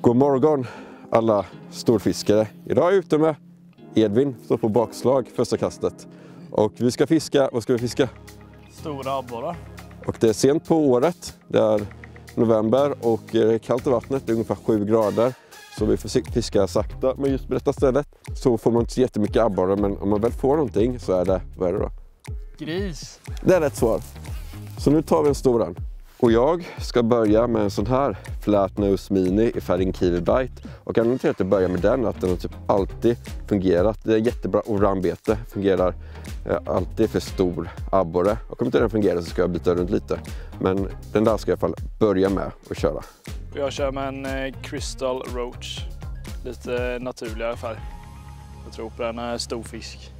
God morgon alla storfiskare. Idag är jag ute med Edvin, står på bakslag första kastet. Och vi ska fiska, vad ska vi fiska? Stora abborrar. Och det är sent på året, det är november och det är kallt i vattnet, det är ungefär 7 grader. Så vi får fiska sakta, men just på detta stället så får man inte så jättemycket abborre men om man väl får någonting så är det, vad är det då? Gris. Det är rätt svar. Så nu tar vi en stor. Och jag ska börja med en sån här Flatnose Mini i färgen Kiwi Bite. Och anledningen till att jag börjar med den är att den har typ alltid fungerat. Det är jättebra orambete, fungerar eh, alltid för stor abborre. Och om inte den fungerar så ska jag byta runt lite. Men den där ska jag i alla fall börja med att köra. Jag kör med en eh, Crystal Roach. Lite naturligare färg. Jag tror på den är stor fisk.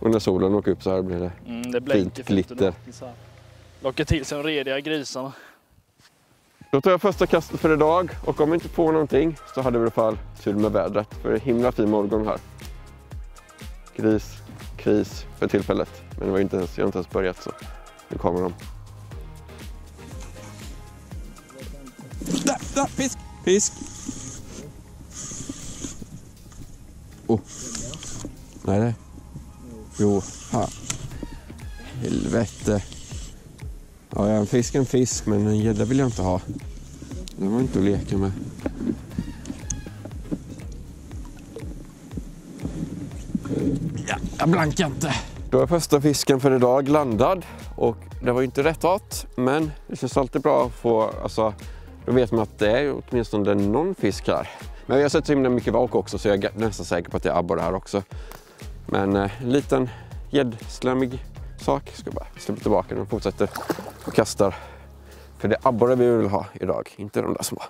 Och när solen åker upp så här blir det Mm, det fint glitter. Lockar till sig de rediga grisarna. Då tar jag första kastet för idag och om vi inte får någonting så hade vi i alla fall tur med vädret. För det är himla fin morgon här. Gris, kris för tillfället. Men det var inte ens, jag har inte ens börjat så nu kommer de. Där, där, fisk, fisk. Oh. Nej, det. Jo, här. Helvete. Ja, en fisk är en fisk, men en gädda vill jag inte ha. Den var inte att leka med. Ja, jag blankar inte. Då är första fisken för idag landad och det var ju inte rätt art, men det känns alltid bra att få, alltså, då vet man att det är åtminstone någon fisk här. Men vi har sett så himla mycket vak också så jag är nästan säker på att det är abborre här också. Men eh, en liten gäddslämmig sak. Ska bara släppa tillbaka den och fortsätter och kastar. För det är abborre vi vill ha idag, inte de där små.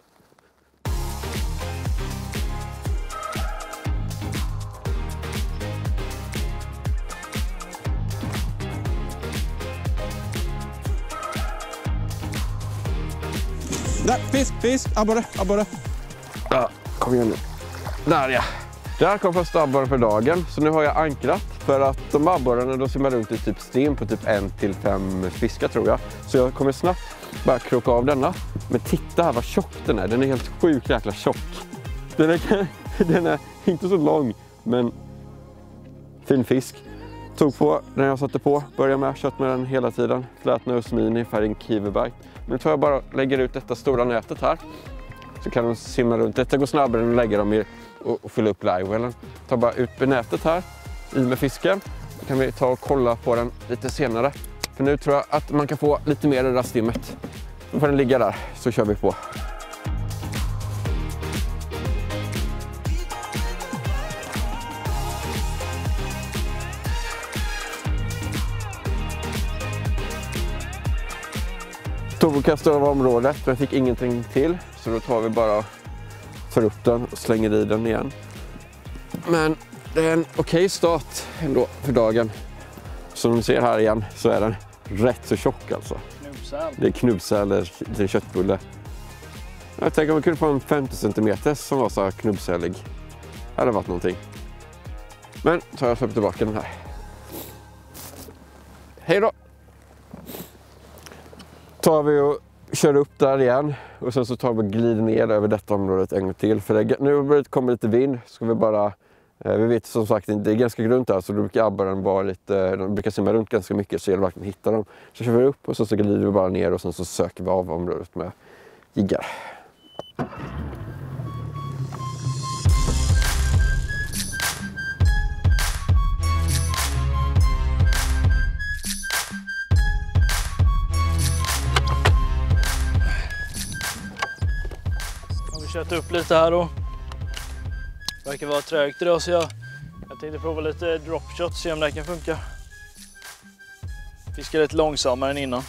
Där, fisk, fisk, abborre, abborre. Ja, kom igen nu. Där ja. Där kom första abborren för dagen. Så nu har jag ankrat för att de abborrarna de simmar runt i typ stim på typ en till fem fiskar tror jag. Så jag kommer snabbt bara kroka av denna. Men titta här vad tjock den är. Den är helt sjukt jäkla tjock. Den är, den är inte så lång men fin fisk. Tog på den jag satte på, började med, kört med den hela tiden. Flatnose Mini, färgen Kiwibite. Nu tror jag bara och lägger ut detta stora nätet här. Så kan de simma runt. Detta går snabbare än att lägga dem i och, och fylla upp livewellen. Tar bara ut med nätet här, i med fisken. Då kan vi ta och kolla på den lite senare. För nu tror jag att man kan få lite mer i det där stimmet. Då får den ligga där, så kör vi på. Tog och kastade av området, men jag fick ingenting till. Så då tar vi bara för upp den och slänger i den igen. Men det är en okej start ändå för dagen. Som ni ser här igen så är den rätt så tjock alltså. Knubbsäl. Det är knubbsäl eller det är köttbulle. Jag tänker om vi kunde få en 50 cm som var så här knubbsälig. Det hade varit någonting. Men tar jag släpper tillbaka den här. Hej då! Tar vi och kör upp där igen och sen så tar vi och glider ner över detta området en gång till. För det, nu börjar det komma lite vind. Ska vi bara Eh, vi vet som sagt det är ganska grunt här så då brukar abborren vara lite, de brukar simma runt ganska mycket så det gäller verkligen att hitta dem. Så kör vi upp och så, så glider vi bara ner och sen så söker vi av området med jiggar. Har vi kört upp lite här då. Verkar vara trögt idag så jag, jag tänkte prova lite dropshot se om det här kan funka. Fiskar lite långsammare än innan.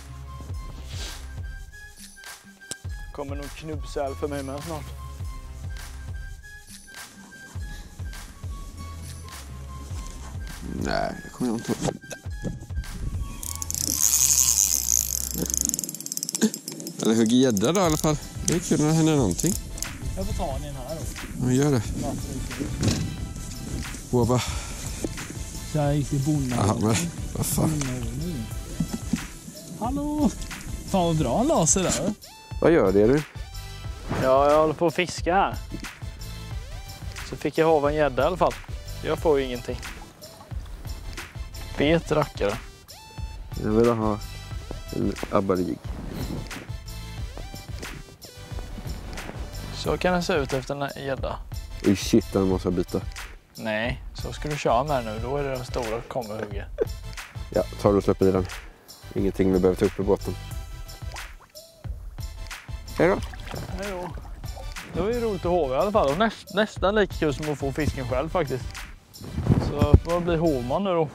Kommer nog knubbsäl för mig med snart. Nej, det kommer jag inte ihåg. Eller hugger gädda då i alla fall. Det är kul när det händer någonting. Jag får ta den här då. Ja, gör det. Så jag gick till men vad fan. Hallå! Fan vad bra han la sig där. Vad gör det du? Ja, jag håller på att fiska här. Så fick jag hava en gädda i alla fall. Jag får ju ingenting. Bet rackare. Jag vill ha en abborrejigg. Så kan det se ut efter en gädda. Oj shit, den måste jag byta. Nej, så ska du köra med nu. Då är det den stora kommer hugger. Ja, tar du och släpper i den. Ingenting vi behöver ta upp i båten. Hej då. Hej då. Det var ju roligt att hova i alla fall. Och näst, nästan lika kul som att få fisken själv faktiskt. Så får jag bli hovman nu då.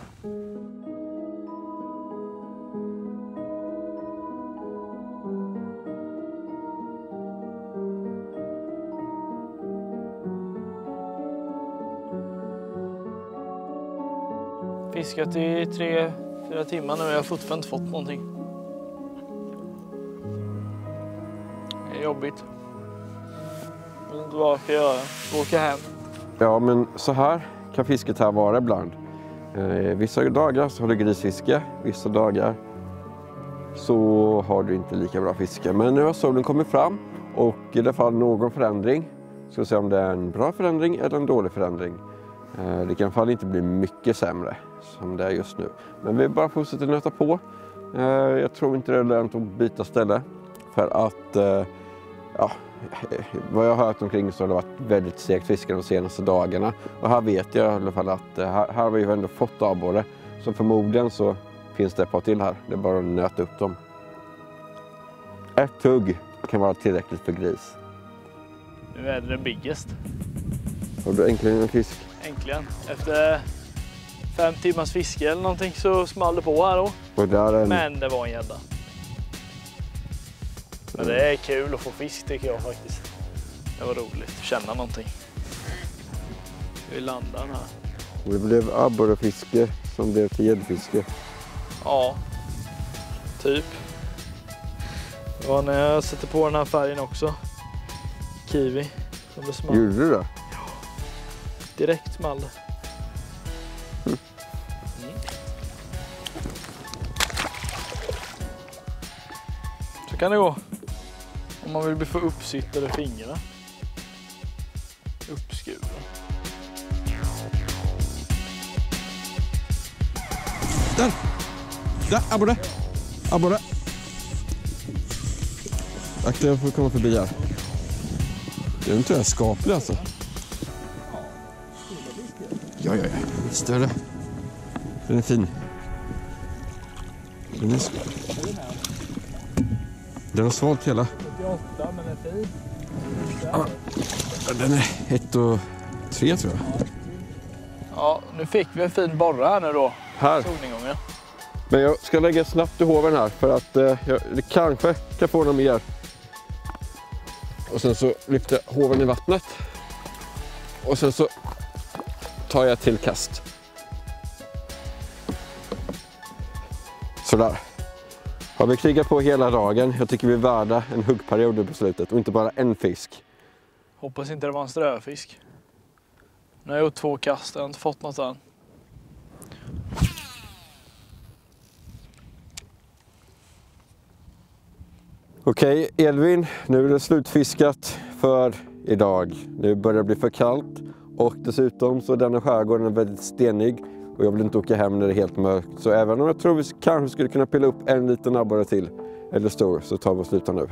Fiskat i tre, fyra timmar nu och jag har fortfarande inte fått någonting. Det är jobbigt. Jag vet inte vad jag ska göra. Åka hem. Ja, men så här kan fisket här vara ibland. Eh, vissa dagar så har du grisfiske, vissa dagar så har du inte lika bra fiske. Men nu har solen kommit fram och i det fall någon förändring. Ska vi se om det är en bra förändring eller en dålig förändring. Eh, det kan i alla fall inte bli mycket sämre som det är just nu. Men vi bara fortsätter nöta på. Eh, jag tror inte det är lönt att byta ställe för att eh, ja, vad jag har hört omkring så har det varit väldigt segt fiske de senaste dagarna. Och här vet jag i alla fall att eh, här, här har vi ju ändå fått abborre. Så förmodligen så finns det ett par till här. Det är bara att nöta upp dem. Ett hugg kan vara tillräckligt för gris. Nu är det den biggest. Har du äntligen en fisk? Äntligen. Efter fem timmars fiske eller någonting så small det på här då. Och en... Men det var en gädda. Men det är kul att få fisk tycker jag faktiskt. Det var roligt att känna någonting. Vi landar den här. Det blev abborrefiske som blev till gäddfiske. Ja, typ. Det var när jag sätter på den här färgen också. Kiwi. Som small. Gjorde du det? Direkt small. Så kan det gå. Om man vill bli för uppsittade fingrarna. Uppskuren. Där! Där, abborre! Abborre! Akta, jag får komma förbi här. Den tror jag är skaplig alltså. Ja, ja, ja. Större. Den är fin. Den är... Den har svalt hela. 78 men är fin. Den är ett och tre tror jag. Ja, nu fick vi en fin borra här nu då. Här. Men jag ska lägga snabbt i hoven här för att eh, jag kanske kan få några mer. Och sen så lyfter jag hoven i vattnet. Och sen så tar jag till kast. Sådär. Har vi krigat på hela dagen. Jag tycker vi är värda en huggperiod nu på slutet och inte bara en fisk. Hoppas inte det var en ströfisk. Nu har jag gjort två kast, jag har inte fått något än. Okej Elvin, nu är det slutfiskat för idag. Nu börjar det bli för kallt och dessutom så är denna skärgården väldigt stenig och jag vill inte åka hem när det är helt mörkt. Så även om jag tror vi kanske skulle kunna pilla upp en liten abborre till, eller stor, så tar vi och slutar nu.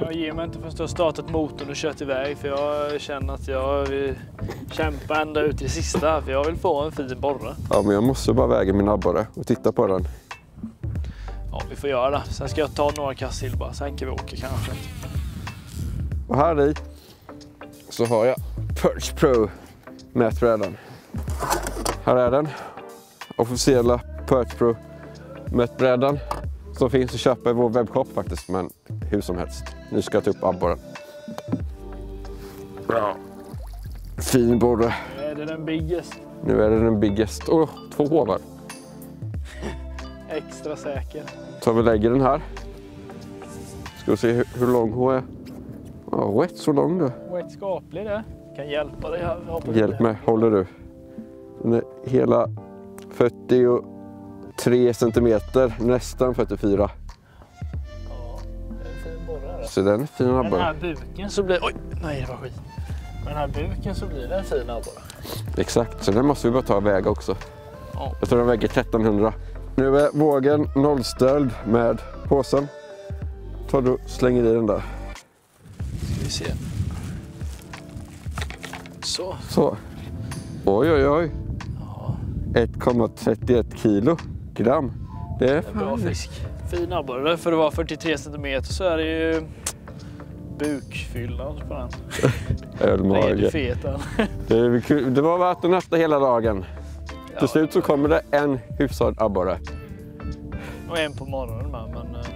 Jag ger mig inte förrän jag har startat motorn och kört iväg för jag känner att jag vill kämpa ända ut det sista för jag vill få en fin borre. Ja, men jag måste bara väga min abborre och titta på den. Ja, vi får göra det. Sen ska jag ta några kast till bara, sen kan vi åka kanske. Och här i så har jag Perch Pro mätbrädan. Här är den. Officiella Perch Pro mätbrädan som finns att köpa i vår webbshop faktiskt, men hur som helst. Nu ska jag ta upp abborren. Ja. Fin borre. Nu är det den biggest. Nu är det den biggest. Åh, två hovar. Extra säker. Så vi lägger den här. Ska vi se hur, hur lång hon är. Ja, rätt så lång du. Rätt skaplig det. Kan hjälpa dig här. Hjälp mig, håller du? Den är hela 43 centimeter, nästan 44. Ja, det är en här. Så den är fin Den abborre. här buken så blir... Oj, nej det var skit. Med den här buken så blir det en fin abborre. Exakt, så den måste vi bara ta och väga också. Ja. Jag tror den väger 1300. Nu är vågen nollställd med påsen. Ta du och slänger i den där. Ska vi se. Så. Så. Oj, oj, oj. Ja, 1,31 kilo gram. Det är bra fisk. Fin abborre. För att vara 43 centimeter så är det ju bukfyllnad på den. Ölmage. Det, det var värt att nästa hela dagen. Till slut så kommer det en hyfsad abborre. Och en på morgonen med. Men eh,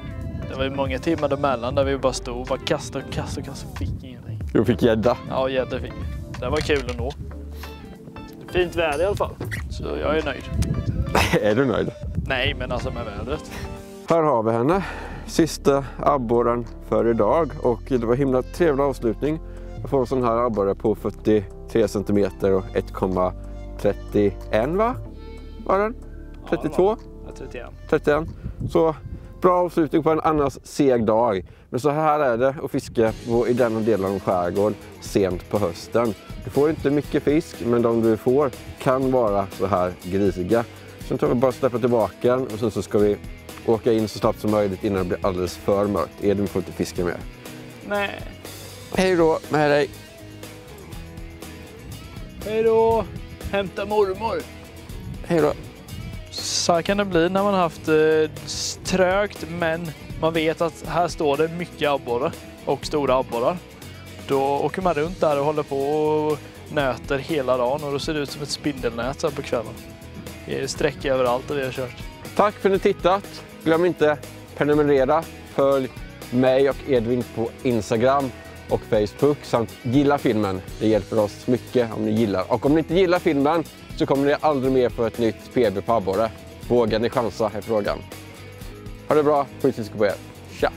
det var ju många timmar däremellan där vi bara stod och bara kastade och kastade och kastade. Fick ingenting. Jag fick gädda. Ja, gädda fick. Det var kul ändå. Fint väder i alla fall. Så jag är nöjd. är du nöjd? Nej, men alltså med vädret. Här har vi henne. Sista abborren för idag och det var himla trevlig avslutning. Jag får en sån här abborre på 43 centimeter och 1,31 va? Var den? 32? Ja, 31. 31. Så bra avslutning på en annars seg dag. Men så här är det att fiska på, i denna delen av skärgård sent på hösten. Du får inte mycket fisk, men de du får kan vara så här grisiga. Sen tar vi bara och släpper tillbaka den och sen så ska vi åka in så snabbt som möjligt innan det blir alldeles för mörkt. Edvin får inte fiska mer. Nej. Hej då med dig! Hej då! Hämta mormor. Hej då! Så här kan det bli när man har haft eh, trögt men man vet att här står det mycket abborre och stora abborrar. Då åker man runt där och håller på och nöter hela dagen och då ser det ut som ett spindelnät så här på kvällen. Det är streck överallt där vi har kört. Tack för att ni tittat! Glöm inte prenumerera, följ mig och Edvin på Instagram och Facebook samt gilla filmen. Det hjälper oss mycket om ni gillar. Och om ni inte gillar filmen så kommer ni aldrig mer få ett nytt PB på abborre. Vågar ni chansa är frågan. Ha det bra, skjutfiske på er. Tja!